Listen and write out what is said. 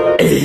Oh!